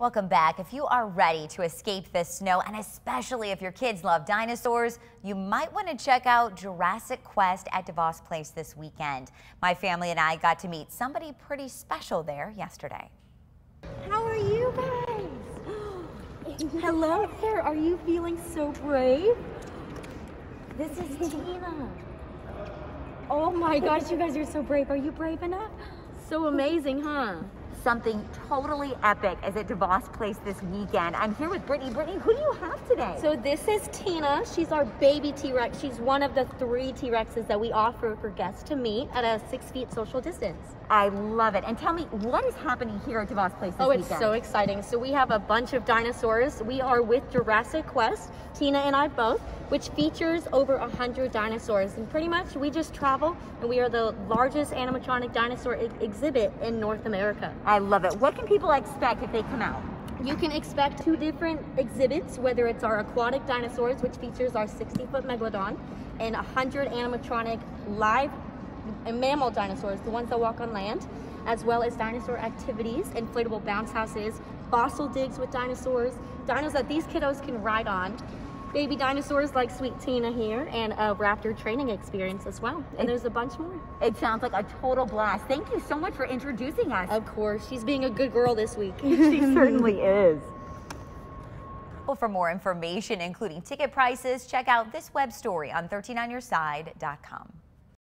Welcome back. If you are ready to escape the snow, and especially if your kids love dinosaurs, you might want to check out Jurassic Quest at DeVos Place this weekend. My family and I got to meet somebody pretty special there yesterday. How are you guys? Hello there. Are you feeling so brave? This is Tina. Oh my gosh, you guys are so brave. Are you brave enough? So amazing, huh? Something totally epic is at DeVos Place this weekend. I'm here with Brittany. Brittany, who do you have today? So this is Tina. She's our baby T-Rex. She's one of the three T-Rexes that we offer for guests to meet at a six feet social distance. I love it. And tell me, what is happening here at DeVos Place this Oh, it's weekend? so exciting. So we have a bunch of dinosaurs. We are with Jurassic Quest, Tina and I both, which features over 100 dinosaurs. And pretty much we just travel and we are the largest animatronic dinosaur exhibit in North America. I love it. What can people expect if they come out? You can expect two different exhibits, whether it's our aquatic dinosaurs, which features our 60-foot megalodon, and 100 animatronic live mammal dinosaurs, the ones that walk on land, as well as dinosaur activities, inflatable bounce houses, fossil digs with dinosaurs, dinos that these kiddos can ride on, baby dinosaurs like Sweet Tina here, and a raptor training experience as well. And there's a bunch more. It sounds like a total blast. Thank you so much for introducing us. Of course, she's being a good girl this week. she certainly is. Well, for more information, including ticket prices, check out this web story on 13onYourSide.com.